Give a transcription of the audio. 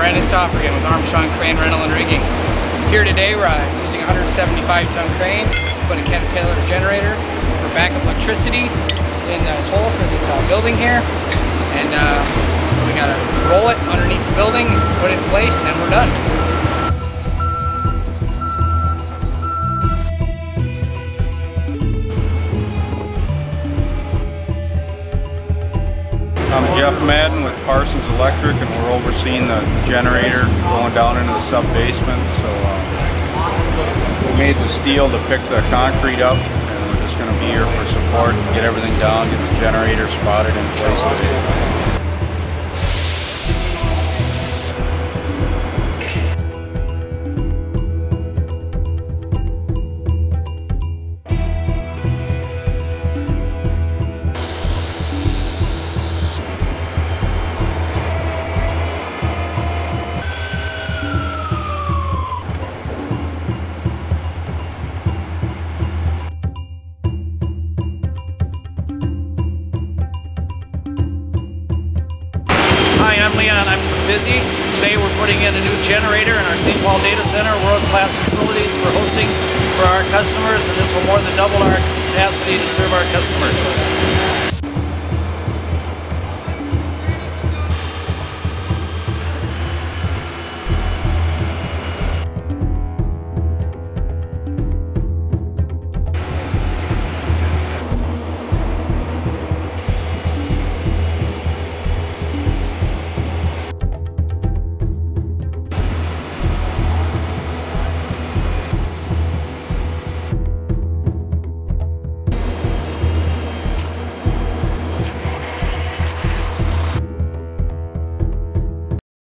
Brandon Stoffer again with Armstrong Crane Rental and Rigging. Here today we're uh, using a 175 ton crane, put a Caterpillar generator for backup electricity in this hole for this uh, building here. And uh, we gotta roll it underneath the building, put it in place, and then we're done. I'm Jeff Madden with Parsons Electric and we're overseeing the generator going down into the sub basement. So uh, we made the steel to pick the concrete up and we're just going to be here for support, get everything down, get the generator spotted in place today. Leon. I'm VISI. Today we're putting in a new generator in our St. Paul Data Center, world-class facilities for hosting for our customers, and this will more than double our capacity to serve our customers.